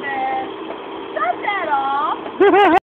minute. Shut that off.